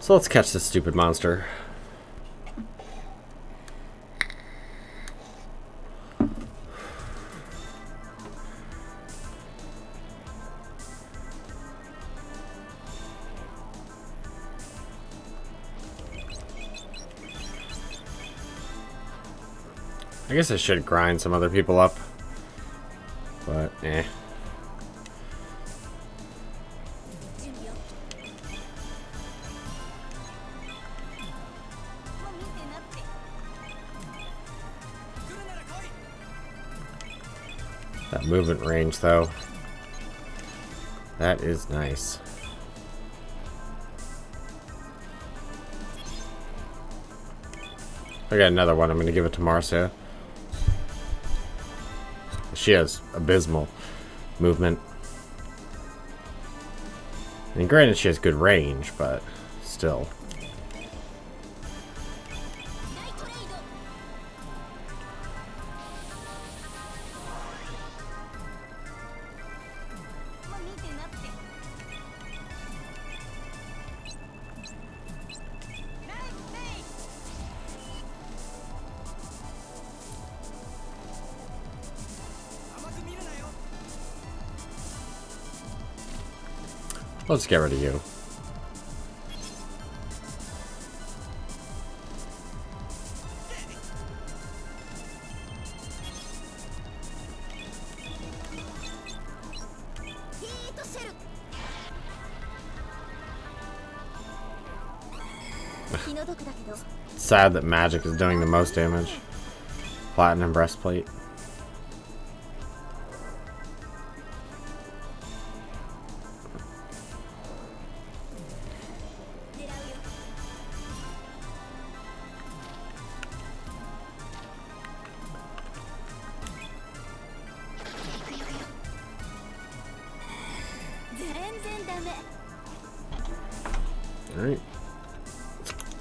So let's catch this stupid monster. I guess I should grind some other people up. Movement range, though. That is nice. I got another one. I'm going to give it to Marcia. She has abysmal movement. And granted, she has good range, but still. Let's get rid of you. Sad that magic is doing the most damage. Platinum breastplate.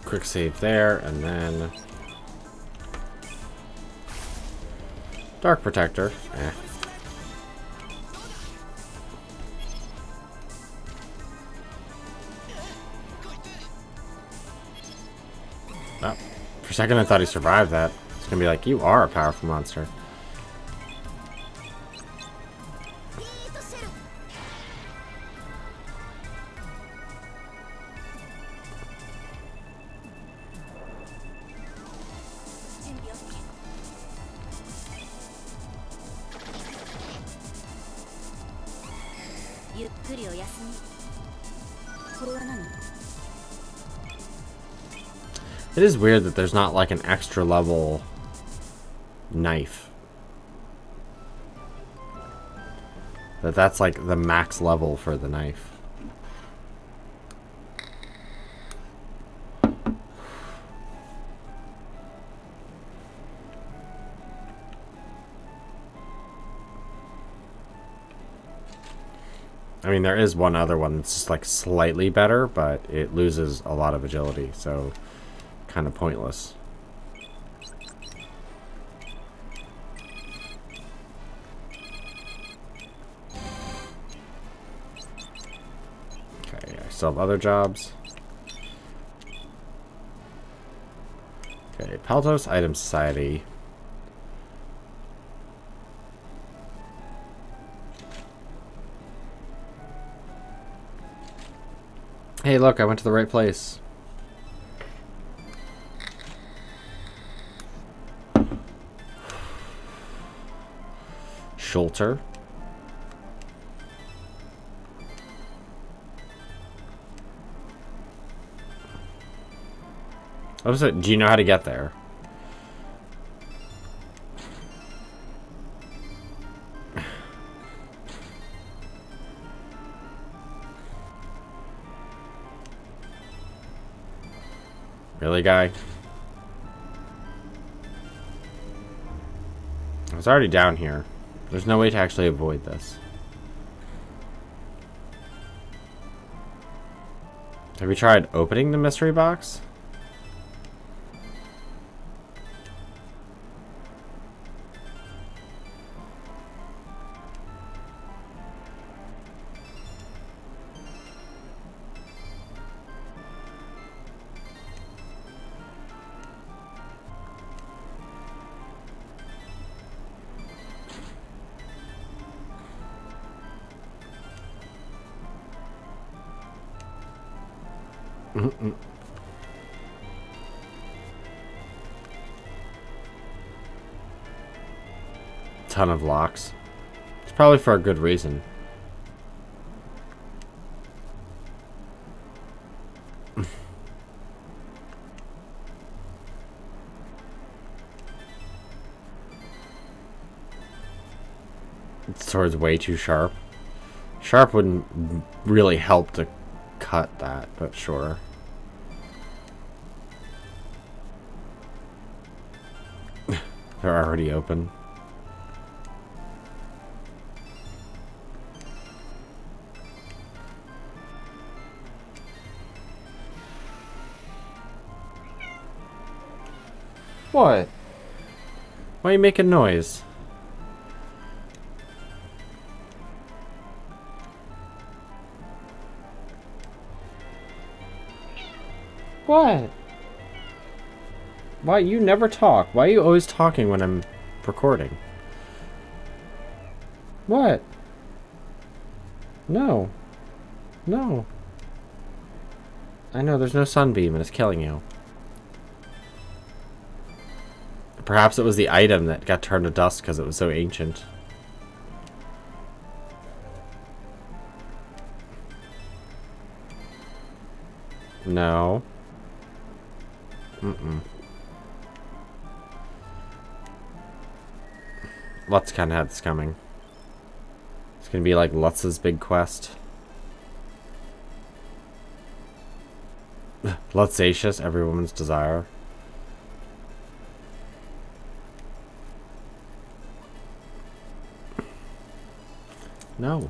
Quick save there, and then... Dark Protector. Eh. Oh. For a second I thought he survived that. It's gonna be like, you are a powerful monster. It is weird that there's not like an extra level knife. That that's like the max level for the knife. I mean, there is one other one that's just like slightly better, but it loses a lot of agility, so kind of pointless. Okay, I still have other jobs. Okay, Paltos Item Society. Hey, look, I went to the right place. Schulter. What was it? Do you know how to get there? Guy? I was already down here. There's no way to actually avoid this. Have you tried opening the mystery box? Ton of locks. It's probably for a good reason. sword's way too sharp. Sharp wouldn't really help to cut that, but sure. They're already open. What? Why are you making noise? What? Why you never talk? Why are you always talking when I'm recording? What? No. No. I know there's no sunbeam and it's killing you. Perhaps it was the item that got turned to dust because it was so ancient. No. Mm-mm. Lutz kind of had this coming. It's gonna be like Lutz's big quest. Lutzatius, every woman's desire. No.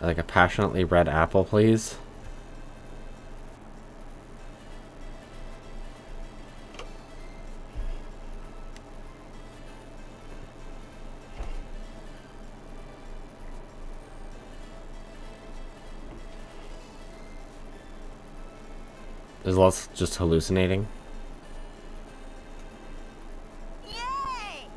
Like a passionately red apple, please. Just hallucinating? Yay!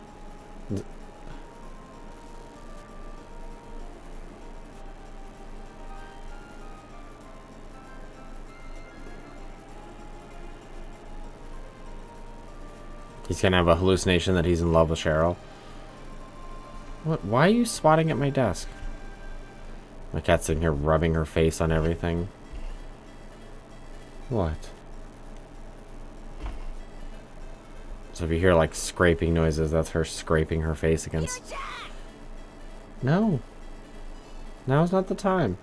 He's gonna have a hallucination that he's in love with Cheryl. What? Why are you swatting at my desk? My cat's sitting here rubbing her face on everything. What? So if you hear like scraping noises, that's her scraping her face against... No. Now's not the time.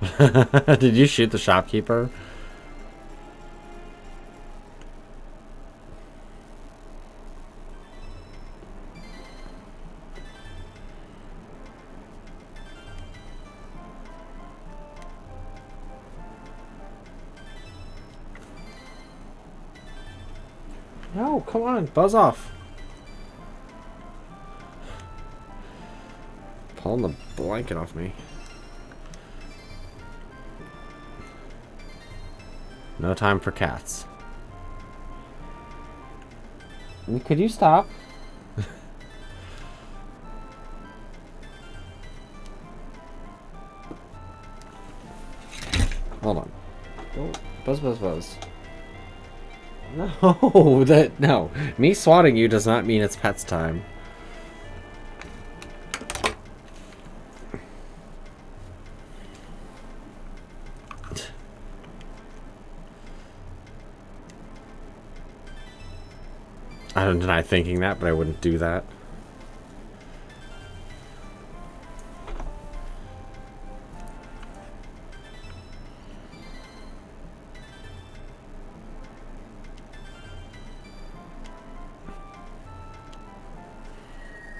Did you shoot the shopkeeper? No, come on, buzz off. Pulling the blanket off me. No time for cats. Could you stop? Hold on. Don't buzz buzz buzz. No, that no. Me swatting you does not mean it's pets time. I don't deny thinking that, but I wouldn't do that.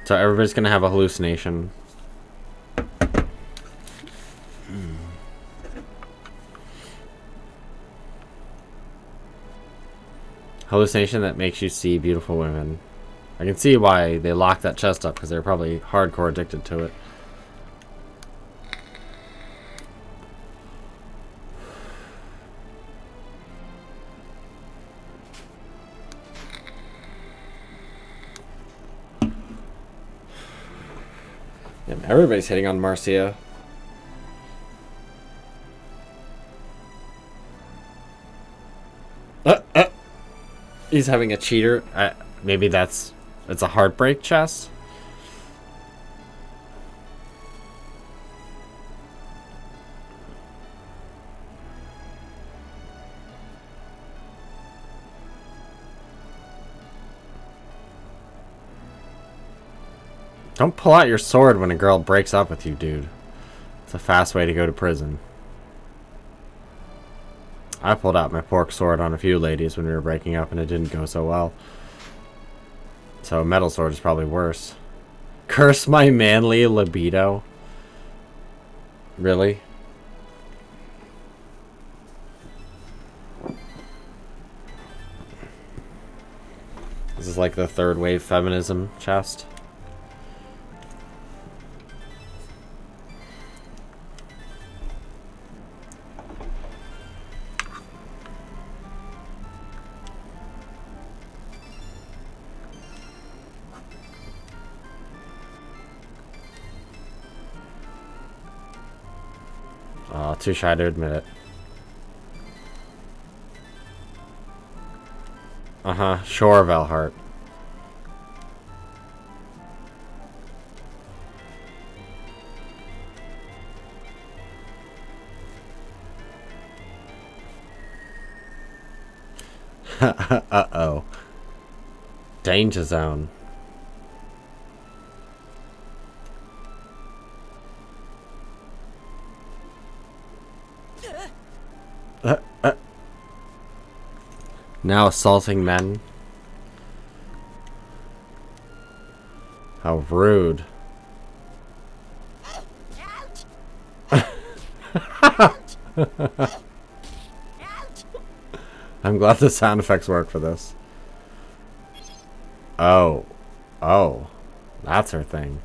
So everybody's gonna have a hallucination. Hallucination that makes you see beautiful women. I can see why they locked that chest up because they're probably hardcore addicted to it. Everybody's hitting on Marcia. He's having a cheater. Maybe that's it's a heartbreak chest. Don't pull out your sword when a girl breaks up with you, dude. It's a fast way to go to prison. I pulled out my pork sword on a few ladies when we were breaking up and it didn't go so well. So metal sword is probably worse. Curse my manly libido? Really? This is like the third wave feminism chest. Too shy to admit it. Uh-huh, sure, Valhart. Uh-oh. Danger zone. Now assaulting men. How rude. I'm glad the sound effects work for this. Oh. Oh. That's her thing.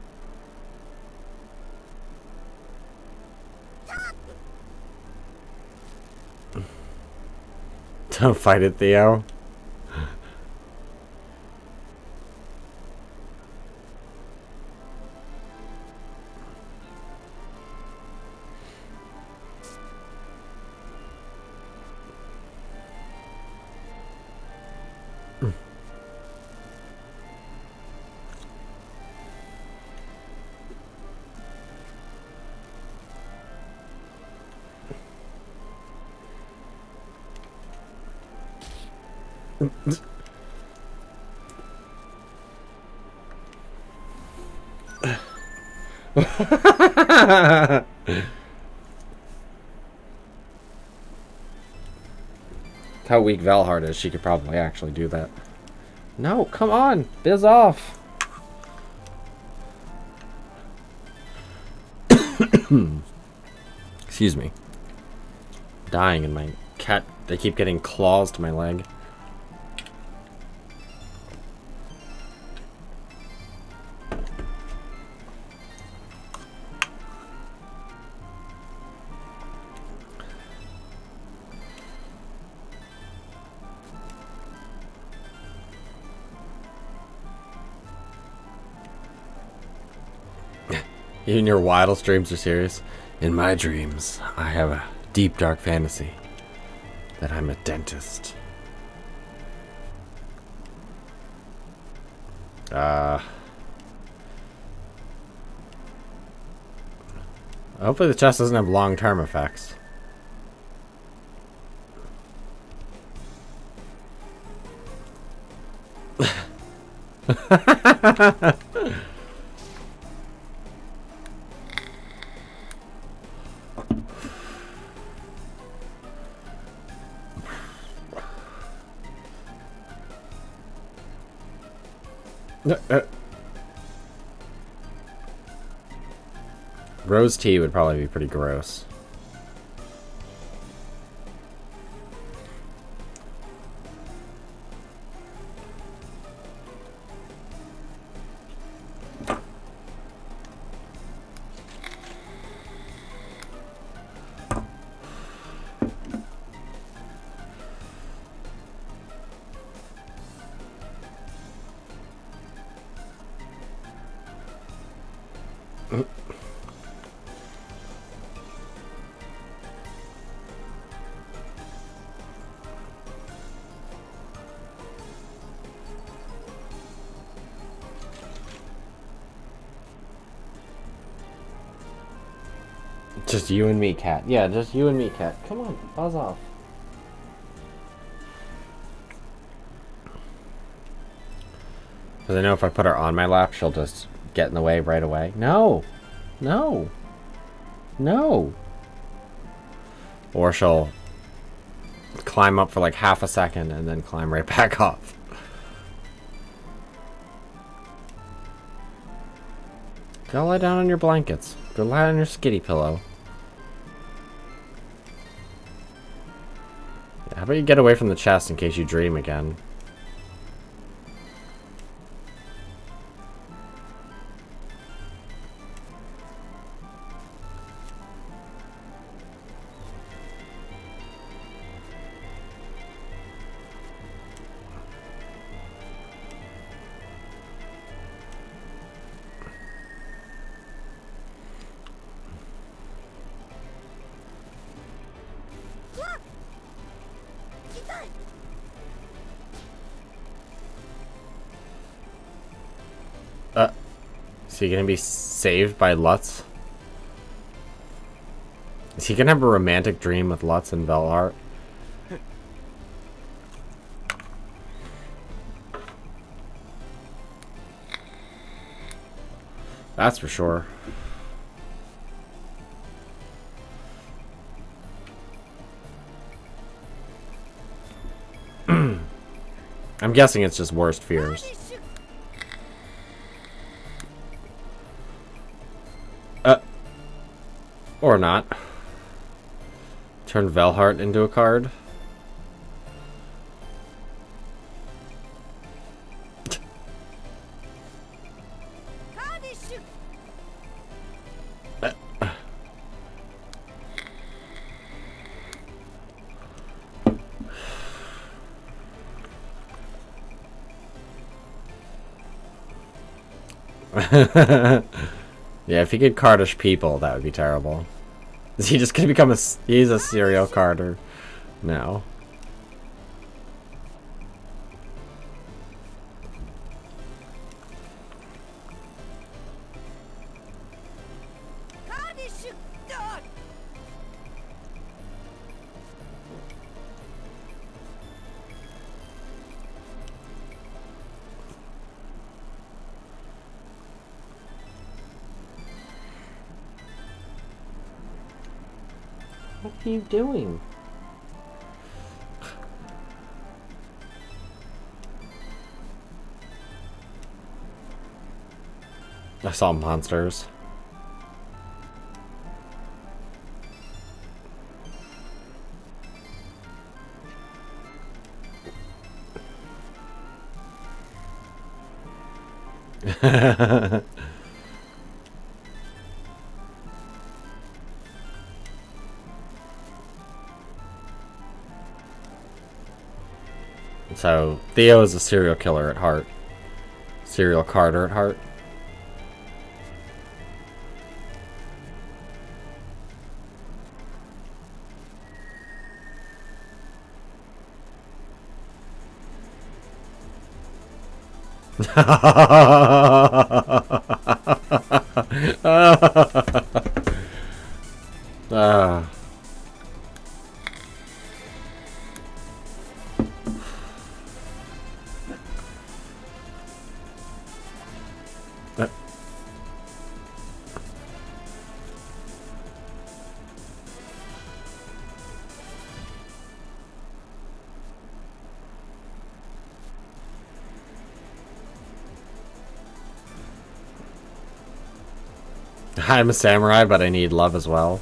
Don't fight it, Theo. How weak Valhart is, she could probably actually do that. No, come on! Biz off! Excuse me. Dying in my cat, they keep getting claws to my leg. Your wildest dreams are serious. In my dreams, I have a deep, dark fantasy that I'm a dentist. Uh, hopefully the chest doesn't have long-term effects. Uh, Rose tea would probably be pretty gross. Just you and me, cat. Yeah, just you and me, cat. Come on, buzz off. Because I know if I put her on my lap, she'll just get in the way right away. No! No! No! Or she'll climb up for like half a second and then climb right back off. Go lie down on your blankets. Go lie on your skitty pillow. About you get away from the chest in case you dream again? Is he gonna be saved by Lutz? Is he gonna have a romantic dream with Lutz and Velhart? That's for sure. I'm guessing it's just worst fears. Or not. Turn Velhart into a card. yeah, if he could cardish people, that would be terrible. Is he just gonna become a... He's a serial carter now. Are you doing? I saw monsters. So, Theo is a serial killer at heart. Serial Carter at heart. I'm a samurai, but I need love as well.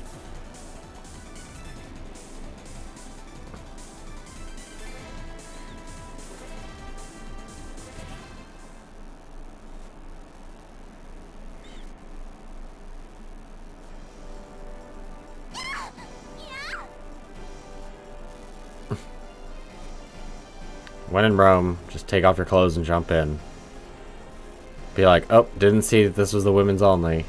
when in Rome, just take off your clothes and jump in. Be like, oh, didn't see that this was the women's only.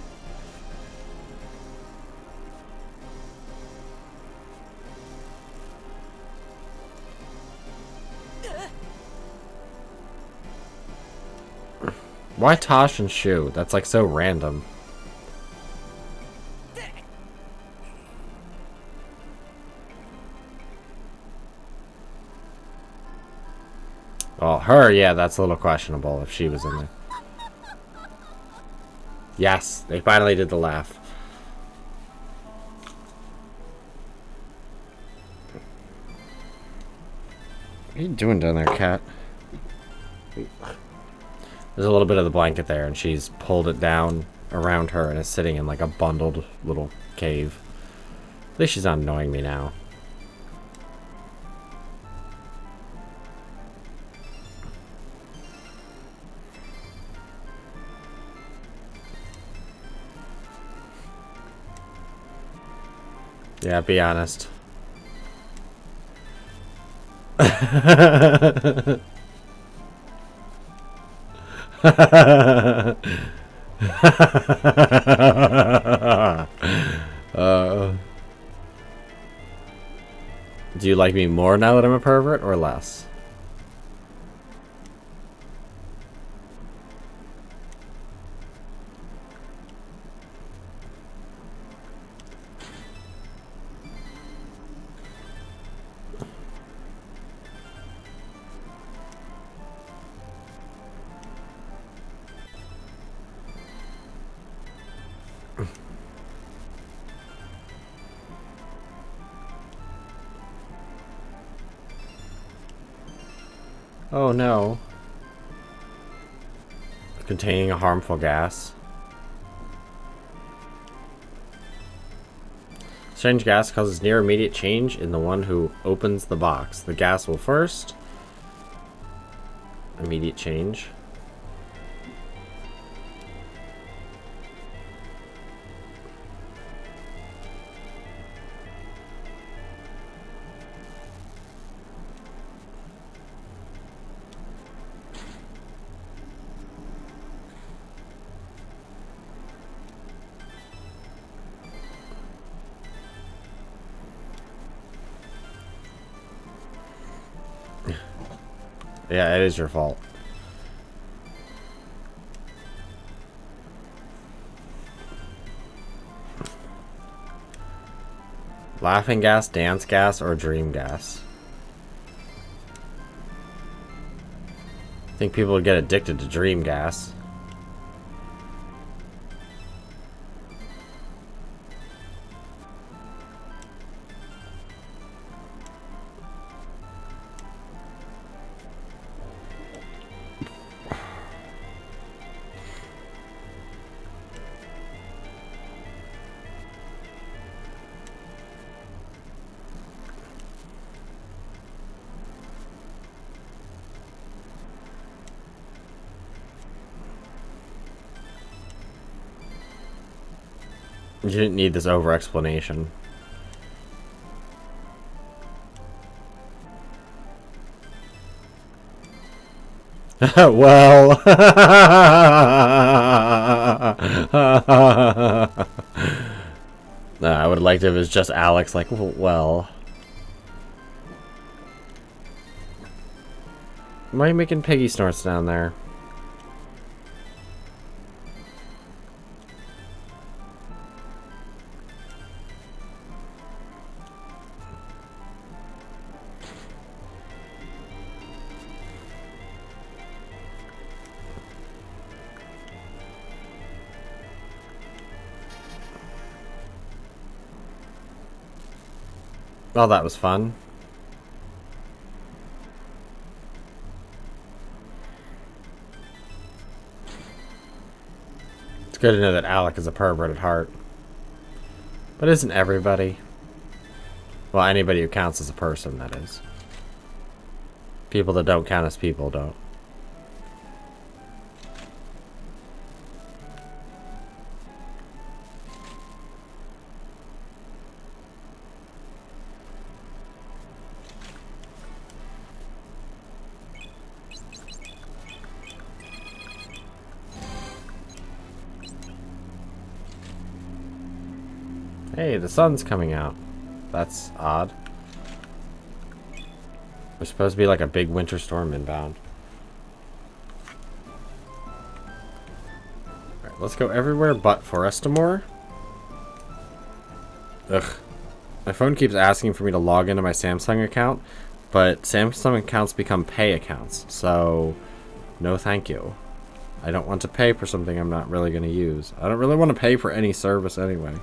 Why Tosh and Shu? That's like so random. Oh, her, yeah, that's a little questionable if she was in there. Yes, they finally did the laugh. What are you doing down there, cat? There's a little bit of the blanket there, and she's pulled it down around her and is sitting in like a bundled little cave. At least she's not annoying me now. Yeah, be honest. uh, do you like me more now that I'm a pervert or less? Oh no. Containing a harmful gas. Strange gas causes near immediate change in the one who opens the box. The gas will first. Immediate change. Yeah, it is your fault. Laughing gas, dance gas, or dream gas? I think people would get addicted to dream gas. You didn't need this over explanation. well. nah, I would have liked if it was just Alex, like, well. Why are you making piggy snorts down there? Well, that was fun. It's good to know that Alec is a pervert at heart. But isn't everybody? Well, anybody who counts as a person, that is. People that don't count as people don't. The sun's coming out. That's odd. There's supposed to be like a big winter storm inbound. Alright, let's go everywhere but Forestamore. Ugh. My phone keeps asking for me to log into my Samsung account, but Samsung accounts become pay accounts, so no thank you. I don't want to pay for something I'm not really going to use. I don't really want to pay for any service anyway.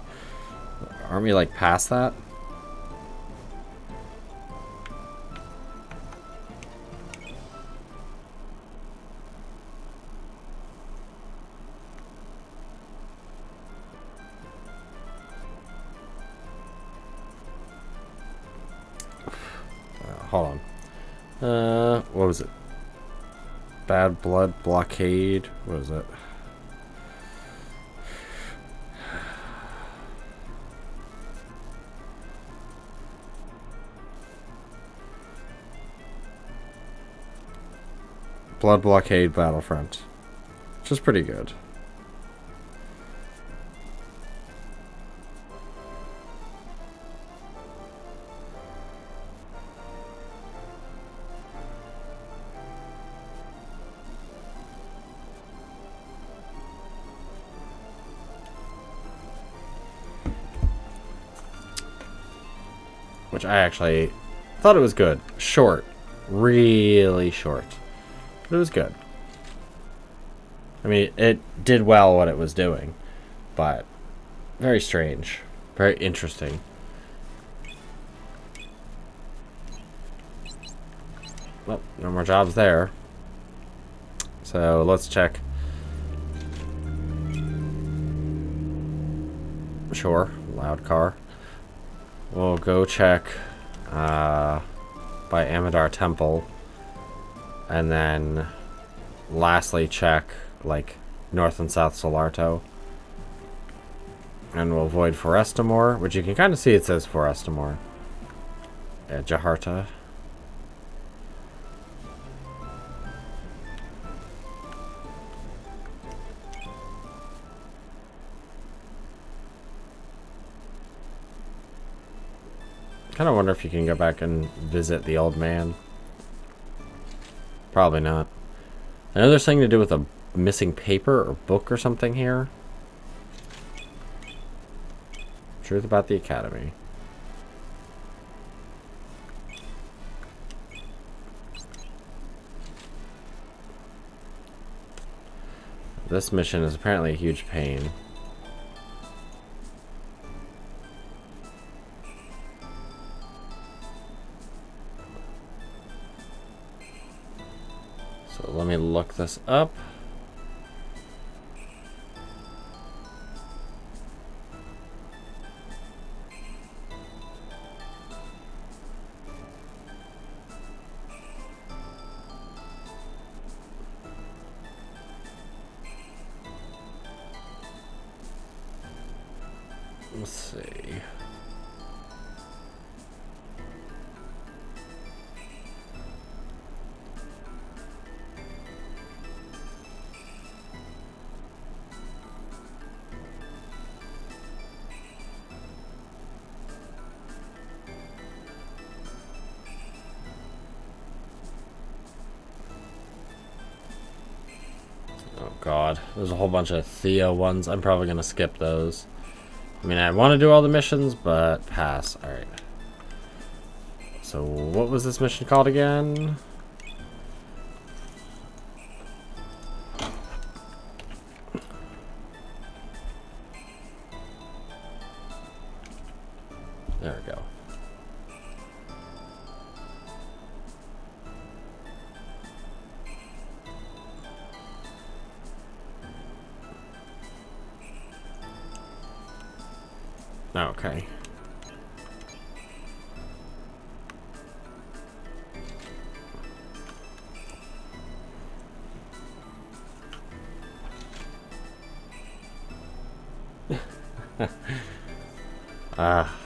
Aren't we like past that? Uh, hold on. Uh, what was it? Bad Blood Blockade. What is it? Blood Blockade Battlefront. Which is pretty good. which I actually thought it was good. Short. Really short. It was good. I mean, it did well what it was doing, but very strange. Very interesting. Well, no more jobs there. So let's check. Sure, loud car. We'll go check uh, by Amadar Temple. And then lastly check like North and South Solarto. And we'll avoid Forestamore, which you can kind of see it says Forestamore. Yeah, Jaharta. kind of wonder if you can go back and visit the old man. Probably not. I know there's something to do with a missing paper or book or something here. Truth about the Academy. This mission is apparently a huge pain. This up. Let's see. There's a whole bunch of Theo ones. I'm probably going to skip those. I mean, I want to do all the missions, but pass. Alright. So, what was this mission called again? There we go. Okay. Ah. uh.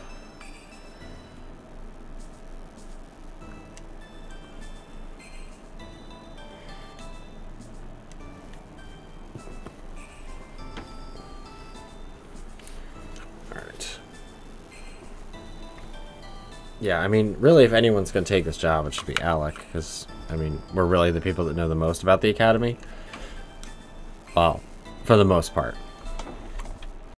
I mean, really, if anyone's going to take this job, it should be Alec, because, I mean, we're really the people that know the most about the Academy. Well, for the most part.